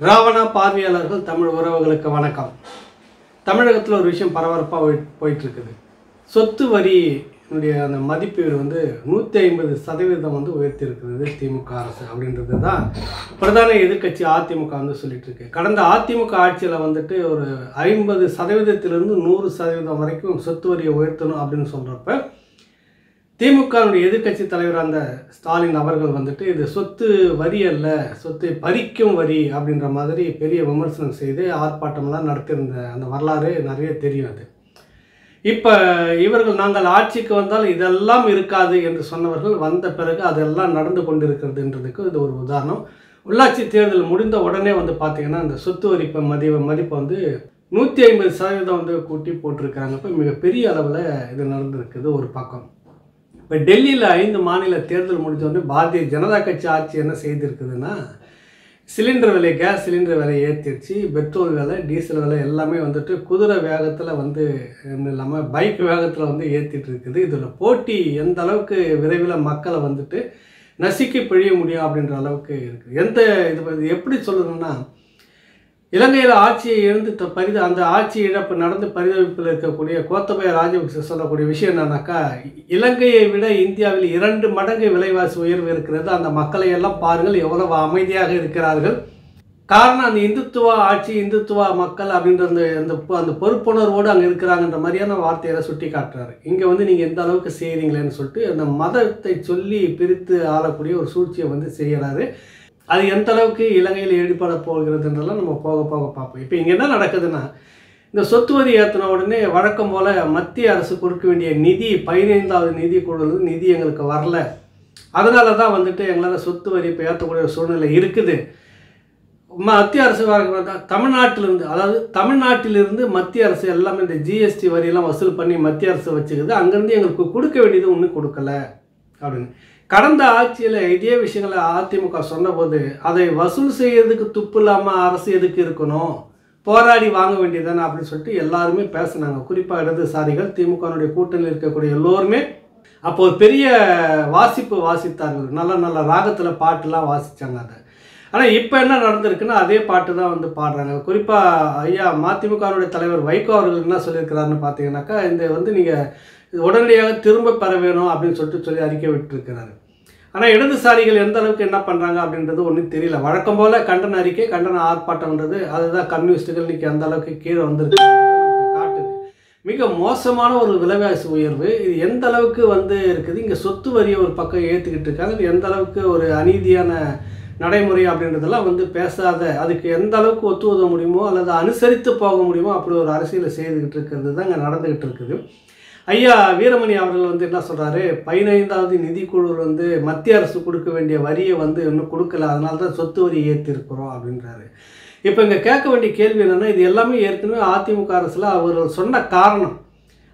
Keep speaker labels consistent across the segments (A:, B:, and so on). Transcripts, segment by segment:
A: ராவணா பார்வையாளர்கள் தமிழ் உறவுகளுக்கு வணக்கம். தமிழகத்தில் ஒரு விஷயம் பரபரப்பாக போயிட்டு இருக்குது சொத்து வரியினுடைய அந்த மதிப்பீடு வந்து நூற்றி ஐம்பது சதவீதம் வந்து உயர்த்தியிருக்கிறது திமுக அரசு அப்படின்றது தான் பிரதான எதிர்க்கட்சி அதிமுக வந்து சொல்லிட்டு இருக்கு கடந்த அதிமுக ஆட்சியில் வந்துட்டு ஒரு ஐம்பது சதவீதத்திலிருந்து நூறு சதவீதம் வரைக்கும் சொத்து வரியை உயர்த்தணும் அப்படின்னு சொல்கிறப்ப திமுகவுடைய எதிர்க்கட்சி தலைவர் அந்த ஸ்டாலின் அவர்கள் வந்துட்டு இது சொத்து வரி அல்ல சொத்தை பறிக்கும் வரி அப்படின்ற மாதிரி பெரிய விமர்சனம் செய்து ஆர்ப்பாட்டம்லாம் நடத்தியிருந்த அந்த வரலாறு நிறைய தெரியும் அது. இப்போ இவர்கள் நாங்கள் ஆட்சிக்கு வந்தால் இதெல்லாம் இருக்காது என்று சொன்னவர்கள் வந்த பிறகு அதெல்லாம் நடந்து கொண்டிருக்கிறதுன்றதுக்கு இது ஒரு உதாரணம். உள்ளாட்சி தேர்தல் முடிந்த உடனே வந்து பார்த்தீங்கன்னா அந்த சொத்து வரி மதிப்பு மதிப்பை வந்து நூற்றி ஐம்பது சதவீதம் வந்து கூட்டி போட்டிருக்கிறாங்க. இப்போ மிகப்பெரிய அளவில் இது நடந்திருக்குது ஒரு பக்கம். இப்போ டெல்லியில் ஐந்து மாநில தேர்தல் முடிஞ்ச உடனே பாரதிய ஜனதா கட்சி ஆட்சி என்ன செய்திருக்குதுன்னா சிலிண்டர் விலை கேஸ் சிலிண்டர் விலை ஏற்றிடுச்சு பெட்ரோல் விலை டீசல் விலை எல்லாமே வந்துட்டு குதிரை வேகத்தில் வந்து இல்லாமல் பைக் வேகத்தில் வந்து ஏற்றிட்டு இருக்குது இதில் போட்டி எந்த அளவுக்கு விரைவில் மக்களை வந்துட்டு நசுக்கி பிழிய முடியும் அப்படின்ற அளவுக்கு இருக்குது எந்த இது இது எப்படி சொல்லணும்னா இலங்கையில் ஆட்சியை இழந்து த- பரித அந்த ஆட்சி இழப்பு நடந்து பரிதவிப்பில் இருக்கக்கூடிய கோத்தபய ராஜபக்ச சொல்லக்கூடிய விஷயம் என்னன்னாக்கா இலங்கையை விட இந்தியாவில் இரண்டு மடங்கு விலைவாசி உயர்வு இருக்கிறது. அந்த மக்களை எல்லாம் பாருங்கள் எவ்வளவு அமைதியாக இருக்கிறார்கள். காரணம் அந்த இந்துத்துவ ஆட்சி இந்துத்துவ மக்கள் அப்படின்ற அந்த அந்த அந்த பொறுப்புணர்வோடு அங்கே இருக்கிறாங்கன்ற மாதிரியான வார்த்தையை சுட்டி காட்டுறாரு. இங்கே வந்து நீங்கள் எந்த அளவுக்கு செய்கிறீங்களேன்னு சொல்லிட்டு அந்த மதத்தை சொல்லி பிரித்து ஆளக்கூடிய ஒரு சூழ்ச்சியை வந்து செய்கிறாரு அது எந்த அளவுக்கு இலங்கையில் ஈடுபட போகிறதுன்றதெல்லாம் நம்ம போக போக பார்ப்போம். இப்போ இங்கே என்ன நடக்குதுன்னா இந்த சொத்து வரி ஏற்றின உடனே வழக்கம் போல் மத்திய அரசு கொடுக்க வேண்டிய நிதி பதினைந்தாவது நிதி குழு நிதி எங்களுக்கு வரல. அதனால தான் வந்துட்டு எங்களால் சொத்து வரி இப்போ ஏற்றக்கூடிய சூழ்நிலை இருக்குது. மத்திய அரசு தமிழ்நாட்டிலிருந்து அதாவது தமிழ்நாட்டிலிருந்து மத்திய அரசு எல்லாமே இந்த ஜிஎஸ்டி வரியெல்லாம் வசூல் பண்ணி மத்திய அரசு வச்சுக்குது. அங்கேருந்து எங்களுக்கு கொடுக்க வேண்டியது ஒன்றும் கொடுக்கல. அப்படின்னு. கடந்த ஆட்சியில் இதே விஷயங்களை அதிமுக சொன்னபோது அதை வசூல் செய்யறதுக்கு துப்பு இல்லாமல் அரசு எதுக்கு இருக்கணும்? போராடி வாங்க வேண்டியதானே அப்படின்னு சொல்லிட்டு எல்லாருமே பேசினாங்க. குறிப்பாக இடதுசாரிகள் திமுகனுடைய கூட்டணியில் இருக்கக்கூடிய எல்லோருமே அப்போ ஒரு பெரிய வாசிப்பு வாசித்தார்கள். நல்ல நல்ல ராகத்தில் பாட்டுலாம் வாசித்தாங்க அதை. ஆனால் இப்போ என்ன நடந்திருக்குன்னா அதே பாட்டு தான் வந்து பாடுறாங்க. குறிப்பாக ஐயா மதிமுகனுடைய தலைவர் வைகோ அவர்கள் என்ன சொல்லியிருக்கிறாருன்னு பார்த்தீங்கன்னாக்கா இந்த வந்து நீங்கள் உடனடியாக திரும்ப பெற வேணும் அப்படின்னு சொல்லிட்டு சொல்லி அறிக்கை விட்டுருக்கிறாரு. ஆனால் இடதுசாரிகள் எந்த அளவுக்கு என்ன பண்ணுறாங்க அப்படின்றது ஒன்றும் தெரியல. வழக்கம் போல் கண்டன அறிக்கை கண்டன ஆர்ப்பாட்டம்ன்றது அதுதான் கம்யூனிஸ்ட்டுகள் இன்றைக்கி அந்த அளவுக்கு கீழே வந்திருக்கு காட்டுது. மிக மோசமான ஒரு விலைவாசி உயர்வு. இது எந்த அளவுக்கு வந்து இருக்குது? இங்கே சொத்து வரியை ஒரு பக்கம் ஏற்றுக்கிட்டு இருக்காங்க. இது எந்த அளவுக்கு ஒரு அநீதியான நடைமுறை அப்படின்றதெல்லாம் வந்து பேசாத அதுக்கு எந்த அளவுக்கு ஒத்து உதவ முடியுமோ அல்லது அனுசரித்து போக முடியுமோ அப்படி ஒரு அரசியலை செய்துக்கிட்டு இருக்கிறது தான் இங்கே நடந்துக்கிட்டு இருக்குது. ஐயா வீரமணி அவர்கள் வந்து என்ன சொல்கிறாரு பதினைந்தாவது நிதிக்குழு வந்து மத்திய அரசு கொடுக்க வேண்டிய வரியை வந்து இன்னும் கொடுக்கல. அதனால தான் சொத்து வரி ஏற்றிருக்கிறோம் அப்படின்றாரு. இப்போ இங்கே கேட்க வேண்டிய கேள்வி என்னென்னா இது எல்லாமே ஏற்கனவே அதிமுக அரசில் அவர்கள் சொன்ன காரணம்.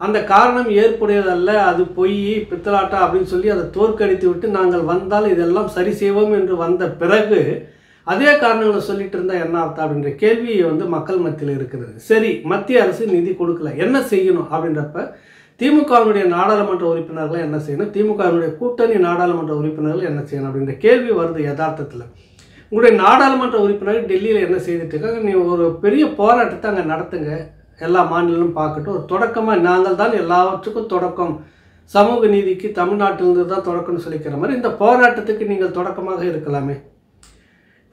A: அந்த காரணம் ஏற்புடையதல்ல. அது பொய் பித்தலாட்டா அப்படின்னு சொல்லி அதை தோற்கடித்து விட்டு நாங்கள் வந்தால் இதெல்லாம் சரி செய்வோம் என்று வந்த பிறகு அதே காரணங்களை சொல்லிட்டு இருந்தால் என்ன அர்த்தம் அப்படின்ற கேள்வி வந்து மக்கள் மத்தியில் இருக்கிறது. சரி மத்திய அரசு நிதி கொடுக்கல. என்ன செய்யணும் அப்படின்றப்ப திமுகவினுடைய நாடாளுமன்ற உறுப்பினர்கள் என்ன செய்யணும்? திமுகவினுடைய கூட்டணி நாடாளுமன்ற உறுப்பினர்கள் என்ன செய்யணும் அப்படின்ற கேள்வி வருது யதார்த்தத்தில். உங்களுடைய நாடாளுமன்ற உறுப்பினர்கள் டெல்லியில் என்ன செய்துட்டு இருக்காங்க? நீ ஒரு பெரிய போராட்டத்தை அங்கே நடத்துங்க. எல்லா மாநிலங்களும் பார்க்கட்டும். ஒரு தொடக்கமாக நாங்கள் தான் எல்லாவற்றுக்கும் தொடக்கம். சமூக நீதிக்கு தமிழ்நாட்டிலிருந்து தான் தொடக்கம்னு சொல்லிக்கிற மாதிரி இந்த போராட்டத்துக்கு நீங்கள் தொடக்கமாக இருக்கலாமே.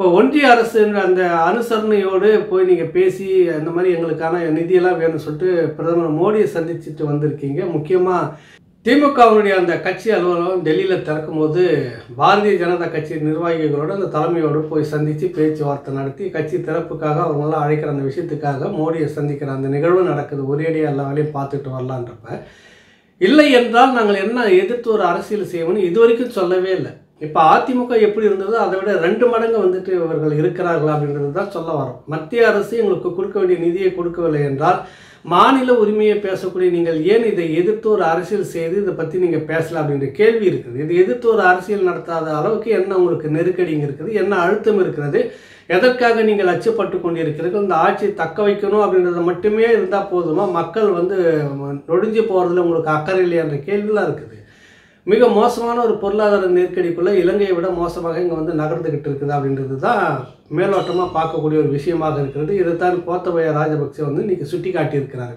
A: இப்போ ஒன்றிய அரசுன்ற அந்த அனுசரணையோடு போய் நீங்கள் பேசி அந்த மாதிரி எங்களுக்கான நிதியெல்லாம் வேணும்னு சொல்லிட்டு பிரதமர் மோடியை சந்திச்சுட்டு வந்திருக்கீங்க. முக்கியமாக திமுகவினுடைய அந்த கட்சி அலுவலகம் டெல்லியில் திறக்கும்போது பாரதிய ஜனதா கட்சி நிர்வாகிகளோடு அந்த தலைமையோடு போய் சந்தித்து பேச்சுவார்த்தை நடத்தி கட்சி திறப்புக்காக அவங்களாம் அழைக்கிற அந்த விஷயத்துக்காக மோடியை சந்திக்கிற அந்த நிகழ்வு நடக்குது. ஒரேடியாக எல்லா வேலையும் பார்த்துட்டு வரலான்றப்ப இல்லை என்றால் நாங்கள் என்ன எதிர்த்து ஒரு அரசியல் செய்வோம்னு இது வரைக்கும் சொல்லவே இல்லை. இப்போ அதிமுக எப்படி இருந்ததோ அதை விட ரெண்டு மடங்கு வந்துட்டு இவர்கள் இருக்கிறார்கள் அப்படின்றது தான் சொல்ல வரோம். மத்திய அரசு எங்களுக்கு கொடுக்க வேண்டிய நிதியை கொடுக்கவில்லை என்றால் மாநில உரிமையை பேசக்கூடிய நீங்கள் ஏன் இதை எதிர்த்து ஒரு அரசியல் செய்து இதை பற்றி நீங்கள் பேசலாம் அப்படின்ற கேள்வி இருக்குது. இது எதிர்த்து ஒரு அரசியல் நடத்தாத அளவுக்கு என்ன உங்களுக்கு நெருக்கடிங்க இருக்குது? என்ன அழுத்தம் இருக்கிறது? எதற்காக நீங்கள் அச்சப்பட்டு கொண்டிருக்கிறீர்கள்? இந்த ஆட்சியை தக்க வைக்கணும் அப்படின்றத மட்டுமே இருந்தால் போதுமா? மக்கள் வந்து நொடிஞ்சு போகிறதுல உங்களுக்கு அக்கறை இல்லையான்ற கேள்விலாம் இருக்குது. மிக மோசமான ஒரு பொருளாதார நெருக்கடிக்குள்ளே இலங்கையை விட மோசமாக இங்கே வந்து நகர்ந்துக்கிட்டு இருக்குது அப்படின்றது தான் மேலோட்டமாக பார்க்கக்கூடிய ஒரு விஷயமாக இருக்கிறது. இதைத்தான் கோத்தபய ராஜபக்சே வந்து இன்றைக்கி சுட்டி காட்டியிருக்கிறாரு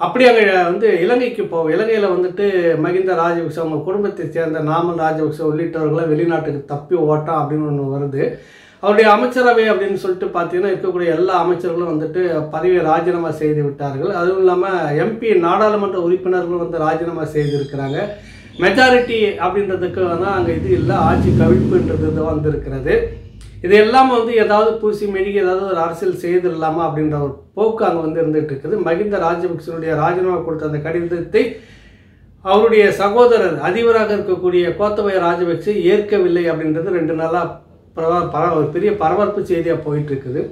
A: அப்படி அங்கே வந்து இலங்கைக்கு போ இலங்கையில் வந்துட்டு மகிந்த ராஜபக்சே அவங்க குடும்பத்தை சேர்ந்த நாமல் ராஜபக்சே உள்ளிட்டவர்களை வெளிநாட்டுக்கு தப்பி ஓட்டம் அப்படின்னு ஒன்று வருது. அவருடைய அமைச்சரவை அப்படின்னு சொல்லிட்டு பார்த்தீங்கன்னா இருக்கக்கூடிய எல்லா அமைச்சர்களும் வந்துட்டு பதவியை ராஜினாமா செய்து விட்டார்கள். அதுவும் இல்லாமல் எம்பி நாடாளுமன்ற உறுப்பினர்களும் வந்து ராஜினாமா செய்திருக்கிறாங்க. மெஜாரிட்டி அப்படின்றதுக்கு வந்து அங்கே இது இல்லை ஆட்சி கவிழ்ப்புன்றது இது வந்திருக்கிறது. இது எல்லாமே வந்து ஏதாவது பூசி மெழுகி ஏதாவது ஒரு அரசியல் செய்திடலாமா அப்படின்ற ஒரு போக்கு அங்கே வந்து இருந்துகிட்டு இருக்குது. மகிந்த ராஜபக்சனுடைய ராஜினாமா கொடுத்த அந்த கடிதத்தை அவருடைய சகோதரர் அதிபராக இருக்கக்கூடிய கோத்தபய ராஜபக்சே ஏற்கவில்லை அப்படின்றது ரெண்டு நாளாக பரவ பர ஒரு பெரிய பரபரப்பு செய்தியாக போயிட்டுருக்குது.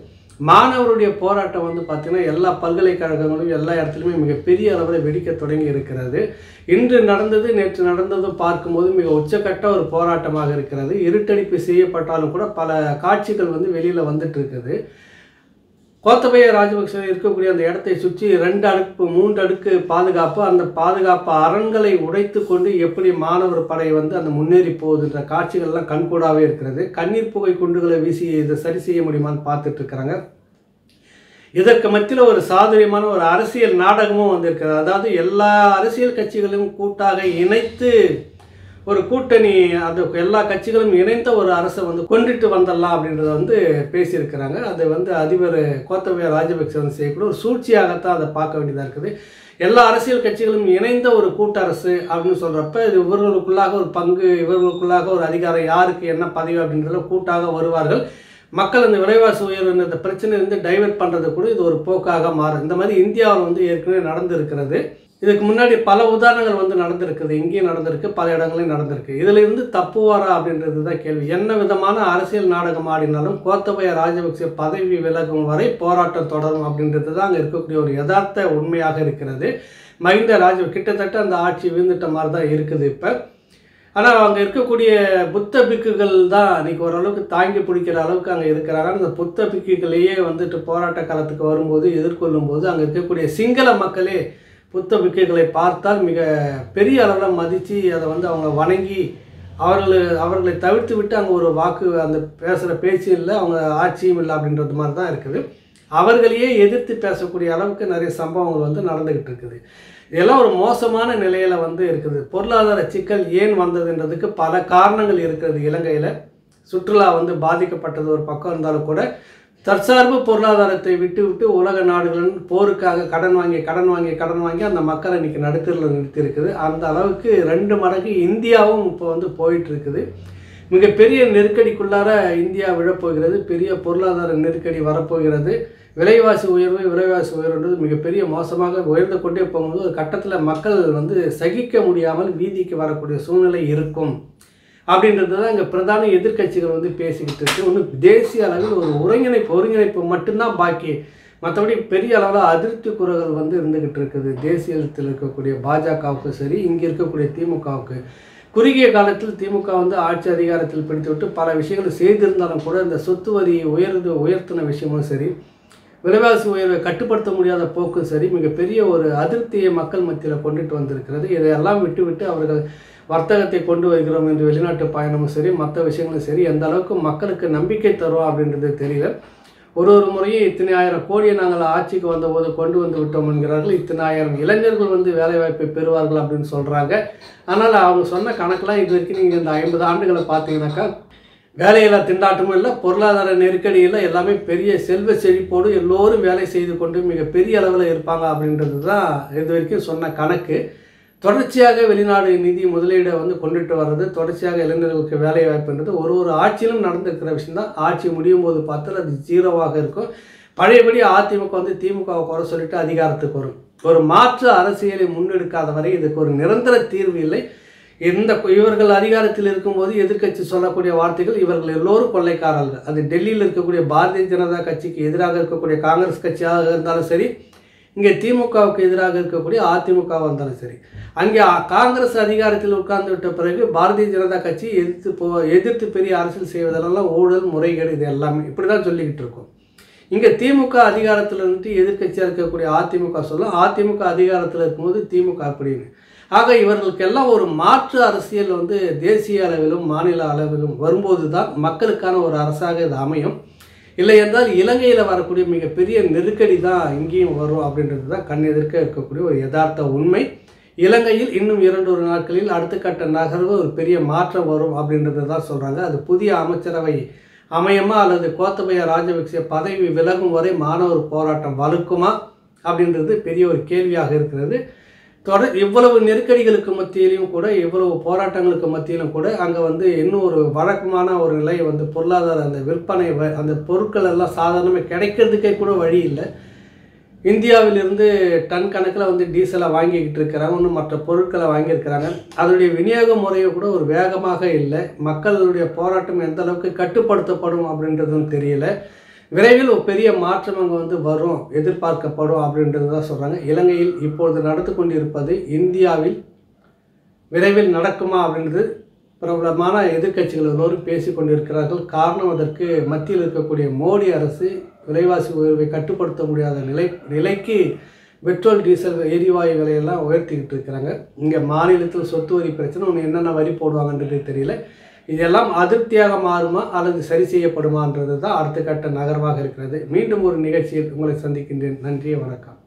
A: மாணவருடைய போராட்டம் வந்து பார்த்திங்கன்னா எல்லா பல்கலைக்கழகங்களும் எல்லா இடத்துலையுமே மிகப்பெரிய அளவில் வெடிக்க தொடங்கி இருக்கிறது. இன்று நடந்தது நேற்று நடந்ததும் பார்க்கும்போது மிக உச்சக்கட்ட ஒரு போராட்டமாக இருக்கிறது. இருட்டடிப்பு செய்யப்பட்டாலும் கூட பல காட்சிகள் வந்து வெளியில் வந்துட்டு இருக்குது கோத்தபய ராஜபக்சே இருக்கக்கூடிய அந்த இடத்தை சுற்றி ரெண்டு அடுக்கு மூன்று அடுக்கு பாதுகாப்பு அந்த பாதுகாப்பு அரண்களை உடைத்து கொண்டு எப்படி மாணவர் படை வந்து அந்த முன்னேறி போகுதுன்ற காட்சிகள்லாம் கண்கூடாகவே இருக்கிறது. கண்ணீர் புகை குண்டுகளை வீசி இதை சரி செய்ய முடியுமான்னு பார்த்துட்டு இருக்கிறாங்க. இதற்கு மத்தியில் ஒரு சாதுரியமான ஒரு அரசியல் நாடகமும் வந்திருக்கிறது. அதாவது எல்லா அரசியல் கட்சிகளையும் கூட்டாக இணைத்து ஒரு கூட்டணி அந்த எல்லா கட்சிகளும் இணைந்த ஒரு அரசை வந்து கொண்டுட்டு வந்துடலாம் அப்படின்றத வந்து பேசியிருக்கிறாங்க. அது வந்து அதிபர் கோத்தபய ராஜபக்சே வந்து செய்யக்கூடிய ஒரு சூழ்ச்சியாகத்தான் அதை பார்க்க வேண்டியதாக இருக்குது. எல்லா அரசியல் கட்சிகளும் இணைந்த ஒரு கூட்டரசு அப்படின்னு சொல்கிறப்ப இது இவர்களுக்குள்ளாக ஒரு பங்கு இவர்களுக்குள்ளாக ஒரு அதிகாரம் யாருக்கு என்ன பதவி அப்படின்றத கூட்டாக வருவார்கள். மக்கள் இந்த விலைவாசி உயர்வு இந்த பிரச்சனையிலிருந்து டைவெர்ட் பண்ணுறது கூட இது ஒரு போக்காக மாறும் இந்த மாதிரி இந்தியாவில் வந்து ஏற்கனவே நடந்திருக்கிறது. இதுக்கு முன்னாடி பல உதாரணங்கள் வந்து நடந்திருக்குது. இங்கேயும் நடந்திருக்கு பல இடங்களையும் நடந்திருக்கு. இதுல இருந்து தப்புவாரா அப்படின்றது தான் கேள்வி. என்ன விதமான அரசியல் நாடகம் ஆடினாலும் கோத்தபய ராஜபக்சே பதவி விலகும் வரை போராட்டம் தொடரும் அப்படின்றது தான் அங்கே இருக்கக்கூடிய ஒரு யதார்த்த உண்மையாக இருக்கிறது. மஹிந்த ராஜ கிட்டத்தட்ட அந்த ஆட்சி வீழ்ந்துட்ட மாதிரி தான் இருக்குது இப்போ. ஆனால் அங்கே இருக்கக்கூடிய புத்த பிக்குகள் தான் இன்றைக்கி ஓரளவுக்கு தாங்கி பிடிக்கிற அளவுக்கு அங்கே இருக்கிறாங்க. அந்த புத்த பிக்குகளையே வந்துட்டு போராட்ட காலத்துக்கு வரும்போது எதிர்கொள்ளும் போது அங்கே இருக்கக்கூடிய சிங்கள மக்களே புத்த பிக்குகளை பார்த்தால் மிக பெரிய அளவில் மதித்து அதை வந்து அவங்க வணங்கி அவர்கள் அவர்களை தவிர்த்து விட்டு அங்கே ஒரு வாக்கு அந்த பேசுகிற பேச்சு இல்லை அவங்க ஆட்சியும் இல்லை அப்படின்றது மாதிரி தான் இருக்குது. அவர்களையே எதிர்த்து பேசக்கூடிய அளவுக்கு நிறைய சம்பவங்கள் வந்து நடந்துக்கிட்டு இருக்குது. இதெல்லாம் ஒரு மோசமான நிலையில் வந்து இருக்குது. பொருளாதார சிக்கல் ஏன் வந்ததுன்றதுக்கு பல காரணங்கள் இருக்கிறது இலங்கையில். சுற்றுலா வந்து பாதிக்கப்பட்டது ஒரு பக்கம் இருந்தாலும் கூட தற்சார்பு பொருளாதாரத்தை விட்டு விட்டு உலக நாடுகளின் போருக்காக கடன் வாங்கி கடன் வாங்கி கடன் வாங்கி அந்த மக்களை இன்றைக்கி நடுத்தரில் நிறுத்தியிருக்குது. அந்த அளவுக்கு ரெண்டு மடங்கு இந்தியாவும் இப்போ வந்து போயிட்டுருக்குது. மிகப்பெரிய நெருக்கடிக்குள்ளார இந்தியா விழப்போகிறது. பெரிய பொருளாதார நெருக்கடி வரப்போகிறது. விலைவாசி உயர்வு விலைவாசி உயர்வுன்றது மிகப்பெரிய மோசமாக உயர்ந்து கொண்டே போகும்போது ஒரு கட்டத்தில் மக்கள் வந்து சகிக்க முடியாமல் வீதிக்கு வரக்கூடிய சூழ்நிலை இருக்கும். அப்படின்றது தான் இங்கே பிரதான எதிர்க்கட்சிகள் வந்து பேசிக்கிட்டு இருக்கு. ஒன்று தேசிய அளவில் ஒரு ஒருங்கிணைப்பு ஒருங்கிணைப்பு மட்டும்தான் பாக்கி. மற்றபடி பெரிய அளவில் அதிருப்தி குரல்கள் வந்து இருந்துக்கிட்டு இருக்குது. தேசியத்தில் இருக்கக்கூடிய பாஜகவுக்கு சரி இங்கே இருக்கக்கூடிய திமுகவுக்கு. குறுகிய காலத்தில் திமுக வந்து ஆட்சி அதிகாரத்தில் பிடித்துவிட்டு பல விஷயங்களை செய்திருந்தாலும் கூட இந்த சொத்து வரி உயர்ந்து உயர்த்தின விஷயமும் சரி விலைவாசி உயர்வை கட்டுப்படுத்த முடியாத போக்கும் சரி மிகப்பெரிய ஒரு அதிருப்தியை மக்கள் மத்தியில் கொண்டுட்டு வந்திருக்கிறது. இதையெல்லாம் விட்டுவிட்டு அவர்கள் வர்த்தகத்தை கொண்டு வருகிறோம் என்று வெளிநாட்டு பயணமும் சரி மற்ற விஷயங்களும் சரி எந்த அளவுக்கு மக்களுக்கு நம்பிக்கை தருவோம் அப்படின்றது தெரியல. ஒரு ஒரு முறையும் இத்தனை ஆயிரம் கோடியை நாங்கள் ஆட்சிக்கு வந்தபோது கொண்டு வந்து விட்டோம் என்கிறார்கள். இத்தனை ஆயிரம் இளைஞர்கள் வந்து வேலைவாய்ப்பை பெறுவார்கள் அப்படின்னு சொல்கிறாங்க ஆனால் அவங்க சொன்ன கணக்கெலாம் இது வரைக்கும் நீங்கள் இந்த ஐம்பது ஆண்டுகளை பார்த்தீங்கன்னாக்கா வேலையில்லா திண்டாட்டமும் இல்லை பொருளாதார நெருக்கடி இல்லை எல்லாமே பெரிய செல்வ செழிப்போடு எல்லோரும் வேலை செய்து கொண்டு மிக பெரிய அளவில் இருப்பாங்க அப்படின்றது தான் இது வரைக்கும் சொன்ன கணக்கு. தொடர்ச்சியாக வெளிநாடு நிதி முதலீடை வந்து கொண்டுட்டு வர்றது தொடர்ச்சியாக இளைஞர்களுக்கு வேலை வாய்ப்புன்றது ஒரு ஒரு ஆட்சியிலும் நடந்திருக்கிற விஷயம் தான் ஆட்சி முடியும் போது பார்த்தால் அது ஜீரோவாக இருக்கும். பழையபடி அதிமுக வந்து திமுகவை குறை சொல்லிட்டு அதிகாரத்துக்கு வரும். ஒரு மாற்று அரசியலை முன்னெடுக்காத வரை இதுக்கு ஒரு நிரந்தர தீர்வு இல்லை. இந்த இவர்கள் அதிகாரத்தில் இருக்கும்போது எதிர்க்கட்சி சொல்லக்கூடிய வார்த்தைகள் இவர்கள் எல்லோரும் கொள்ளைக்காரர்கள். அது டெல்லியில் இருக்கக்கூடிய பாரதிய ஜனதா கட்சிக்கு எதிராக இருக்கக்கூடிய காங்கிரஸ் கட்சியாக இருந்தாலும் சரி இங்கே திமுகவுக்கு எதிராக இருக்கக்கூடிய அதிமுகவாக இருந்தாலும் சரி. அங்கே காங்கிரஸ் அதிகாரத்தில் உட்கார்ந்து விட்ட பிறகு பாரதிய ஜனதா கட்சி எதிர்த்து போ எதிர்த்து பெரிய அரசியல் செய்வதெல்லாம் ஊழல் முறைகேடு இது எல்லாமே இப்படி தான் சொல்லிக்கிட்டு இருக்கோம். இங்கே திமுக அதிகாரத்தில் இருந்துட்டு எதிர்க்கட்சியாக இருக்கக்கூடிய அதிமுக சொல்லும் அதிமுக அதிகாரத்தில் இருக்கும்போது திமுக அப்படின்னு ஆக இவர்களுக்கெல்லாம் ஒரு மாற்று அரசியல் வந்து தேசிய அளவிலும் மாநில அளவிலும் வரும்போது தான் மக்களுக்கான ஒரு அரசாக இது அமையும். இல்லை என்றால் இலங்கையில் வரக்கூடிய மிகப்பெரிய நெருக்கடி தான் இங்கேயும் வரும் அப்படின்றது தான் கண்ணெதிர்க்க இருக்கக்கூடிய ஒரு யதார்த்த உண்மை. இலங்கையில் இன்னும் இரண்டு ஒரு நாட்களில் அடுத்த கட்ட நகர்வு ஒரு பெரிய மாற்றம் வரும் அப்படின்றது தான் சொல்கிறாங்க அது புதிய அமைச்சரவை அமையுமா அல்லது கோத்தபய ராஜபக்சே பதவி விலகும் வரை மாணவர் போராட்டம் வலுக்குமா அப்படின்றது பெரிய ஒரு கேள்வியாக இருக்கிறது. தொடர் இவ்வளவு நெருக்கடிகளுக்கு மத்தியிலையும் கூட இவ்வளவு போராட்டங்களுக்கு மத்தியிலும் கூட அங்கே வந்து இன்னும் ஒரு வழக்கமான ஒரு நிலை வந்து பொருளாதார அந்த விற்பனை வ- அந்த பொருட்கள் எல்லாம் சாதாரணமாக கிடைக்கிறதுக்கே கூட வழி இல்லை. இந்தியாவிலிருந்து டன் கணக்கில் வந்து டீசலை வாங்கிக்கிட்டு இருக்கிறாங்க. இன்னும் மற்ற பொருட்களை வாங்கியிருக்கிறாங்க. அதனுடைய விநியோக முறையை கூட ஒரு வேகமாக இல்லை. மக்களுடைய போராட்டம் எந்த அளவுக்கு கட்டுப்படுத்தப்படும் அப்படின்றதும் தெரியல. விரைவில் ஒரு பெரிய மாற்றம் அங்கே வந்து வரும் எதிர்பார்க்கப்படும் அப்படின்றது தான் சொல்கிறாங்க இலங்கையில் இப்பொழுது நடந்து கொண்டிருப்பது இந்தியாவில் விரைவில் நடக்குமா அப்படின்றது பிரபலமான எதிர்க்கட்சிகள் எல்லோரும் பேசி கொண்டிருக்கிறார்கள். காரணம் அதற்கு மத்தியில் இருக்கக்கூடிய மோடி அரசு விலைவாசி உயர்வை கட்டுப்படுத்த முடியாத நிலை நிலைக்கு பெட்ரோல் டீசல் எரிவாயு விலையெல்லாம் உயர்த்திக்கிட்டு இருக்கிறாங்க. இங்கே மாநிலத்தில் சொத்து வரி பிரச்சனை ஒன்று என்னென்ன வரி போடுவாங்கன்றது தெரியல. இதெல்லாம் அதிருப்தியாக மாறுமா அல்லது சரி செய்யப்படுமான்றது தான் அடுத்த கட்ட நகர்வாக இருக்கிறது. மீண்டும் ஒரு நிகழ்ச்சியில் உங்களை சந்திக்கின்றேன். நன்றி வணக்கம்.